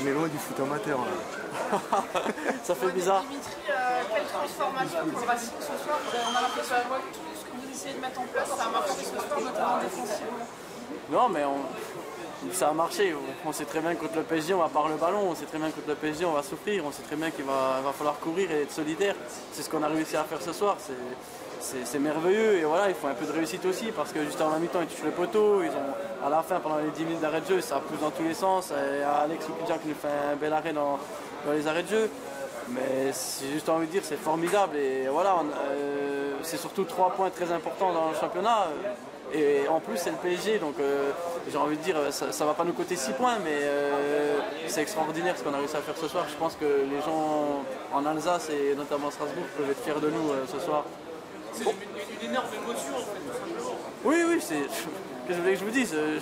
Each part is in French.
On est loin du foot amateur là. Ça fait bizarre. Dimitri, euh, quelle transformation pour le Racing ce soir On a l'impression que tout ce que vous essayez de mettre en place, ça a marché ce soir, notamment défensivement. Non, mais on- ça a marché. On sait très bien que contre le PSG, on va par le ballon. On sait très bien que contre le PSG, on va souffrir. On sait très bien qu'il va, falloir courir et être solidaire. C'est ce qu'on a réussi à faire ce soir. C'est- merveilleux. Et voilà, il faut un peu de réussite aussi parce que juste avant mi-temps, ils touchent le poteau. Ils ont, à la fin, pendant les 10 minutes d'arrêt de jeu, ça pousse dans tous les sens. Et Alex Lukidjak nous fait un bel arrêt dans, les arrêts de jeu. Mais c'est juste envie de dire, c'est formidable. Et voilà, euh, c'est surtout trois points très importants dans le championnat. Et en plus, c'est le PSG, donc euh, j'ai envie de dire, ça, ça va pas nous coûter 6 points, mais euh, c'est extraordinaire ce qu'on a réussi à faire ce soir. Je pense que les gens en Alsace et notamment à Strasbourg peuvent être fiers de nous euh, ce soir. C'est une, énorme émotion en fait. Oui, oui, c'est. Qu'est-ce que vous voulez que je vous dise euh,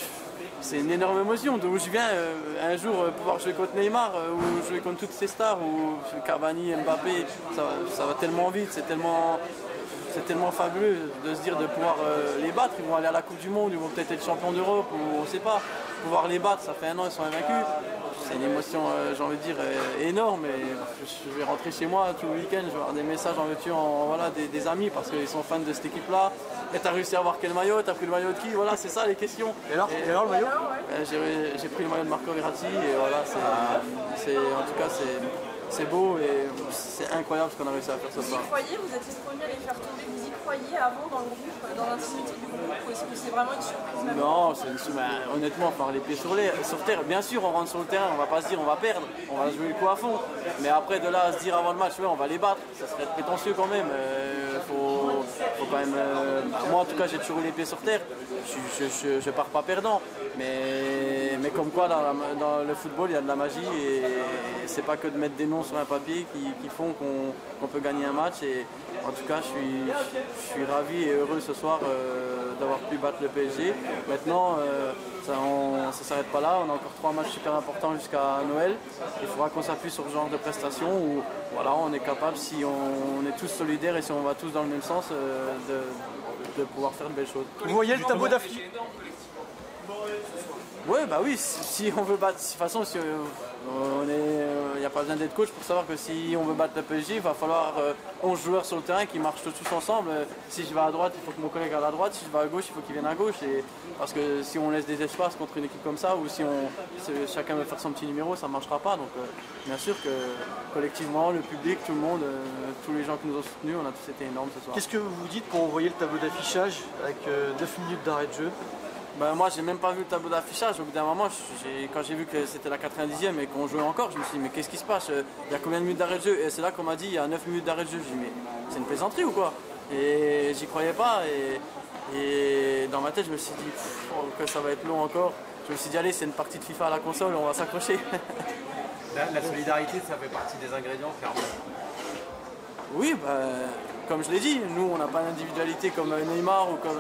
C'est une énorme émotion. D'où je viens, euh, un jour euh, pouvoir jouer contre Neymar euh, ou jouer contre toutes ces stars, ou Cavani, Mbappé, ça va tellement vite, c'est tellement. C'est tellement fabuleux de se dire de pouvoir euh, les battre. Ils vont aller à la Coupe du Monde, ils vont peut-être être champions d'Europe, ou on ne sait pas. Pouvoir les battre, ça fait un an, ils sont invaincus. C'est une émotion, euh, j'ai envie de dire, euh, énorme. Et je vais rentrer chez moi tout le week-end, je vais avoir des messages en veux-tu, en voilà, des, des amis parce qu'ils sont fans de cette équipe-là. Et t'as réussi à avoir quel maillot? T'as pris le maillot de qui? Voilà, c'est ça les questions. Et alors, et alors le maillot? J'ai pris le maillot de Marco Verratti et voilà, c'est- en tout cas c'est, c'est beau et c'est incroyable ce qu'on a réussi à faire ce Vous soir. y croyez Vous êtes les premiers à les faire tomber? Croyez avant dans le groupe, dans l'intimité du groupe Ou est-ce que c'est vraiment une surprise Non, c'est une ben, honnêtement, par les pieds sur, l'air- sur terre. Bien sûr, on rentre sur le terrain, on va pas se dire on va perdre, on va jouer le coup à fond. Mais après, de là à se dire avant le match, ouais, on va les battre, ça serait prétentieux quand même. Euh, faut, faut quand même. euh, moi, en tout cas, j'ai toujours eu les pieds sur terre. Je, je, pars pas perdant. Mais, mais comme quoi, dans, le football, il y a de la magie et c'est pas que de mettre des noms sur un papier qui, qui font qu'on qu'on peut gagner un match. Et en tout cas, je suis, je suis ravi et heureux ce soir euh, d'avoir pu battre le PSG. Maintenant, euh, ça ne s'arrête pas là. On a encore trois matchs super importants jusqu'à Noël. Il faudra qu'on s'appuie sur ce genre de prestations où voilà, on est capable, si on, est tous solidaires et si on va tous dans le même sens, euh, de, de pouvoir faire de belles choses. Vous voyez le tableau d'affiche? Oui, bah oui, si on veut battre, de toute façon, si, euh, on est, il n'y a pas besoin d'être coach pour savoir que si on veut battre le PSG, il va falloir euh, 11 joueurs sur le terrain qui marchent tous ensemble. Euh, Si je vais à droite, il faut que mon collègue aille à droite, si je vais à gauche, il faut qu'il vienne à gauche. Et, parce que si on laisse des espaces contre une équipe comme ça, ou si on, chacun veut faire son petit numéro, ça ne marchera pas. Donc euh, bien sûr que collectivement, le public, tout le monde, euh, tous les gens qui nous ont soutenus, on a tous été énormes ce soir. Qu'est-ce que vous vous dites vous voyez le tableau d'affichage avec 9 minutes d'arrêt de jeu? Ben, moi, j'ai même pas vu le tableau d'affichage. Au bout d'un moment, quand j'ai vu que c'était la 90e et qu'on jouait encore, je me suis dit, mais qu'est-ce qui se passe? Il y a combien de minutes d'arrêt de jeu? Et c'est là qu'on m'a dit, il y a 9 minutes d'arrêt de jeu. J'ai dit, mais c'est une plaisanterie ou quoi? Et j'y croyais pas. Et, et dans ma tête, je me suis dit, pff, oh, que ça va être long encore. Je me suis dit, allez, c'est une partie de FIFA à la console, on va s'accrocher. La, la solidarité, ça fait partie des ingrédients, clairement. Oui, bah, comme je l'ai dit, nous on n'a pas d'individualité comme Neymar ou comme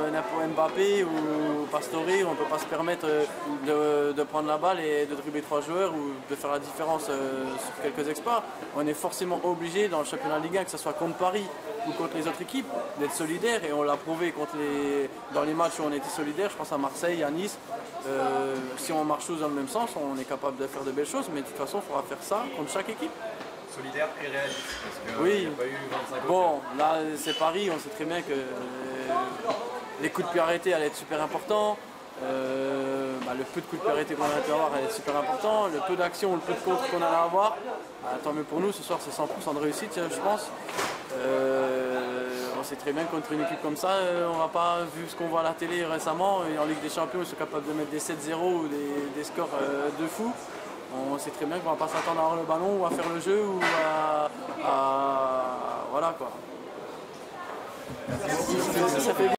Mbappé ou Pastore, on ne peut pas se permettre euh, de, prendre la balle et de dribbler trois joueurs ou de faire la différence euh, sur quelques exploits. On est forcément obligé dans le championnat Ligue 1, que ce soit contre Paris ou contre les autres équipes, d'être solidaire et on l'a prouvé contre les, dans les matchs où on était solidaire, je pense à Marseille, à Nice. Euh, si on marche tous dans le même sens, on est capable de faire de belles choses, mais de toute façon il faudra faire ça contre chaque équipe. Solidaire et réaliste. Parce qu'il Oui. n'y a pas eu 25 Bon, là c'est Paris, on sait très bien que euh, les coups de pied arrêtés allaient être super importants. Euh, bah, le peu de coups de pied arrêtés qu'on allait avoir allait être super important. Le peu d'action, le peu de contre qu'on allait avoir, bah, tant mieux pour nous. Ce soir c'est 100% de réussite, je pense. Euh, on sait très bien que contre une équipe comme ça, euh, on va pas, vu ce qu'on voit à la télé récemment, et en Ligue des Champions, ils sont capables de mettre des 7-0 ou des, des scores euh, de fou. On sait très bien qu'on va pas s'attendre à avoir le ballon ou à faire le jeu ou à, à- voilà quoi.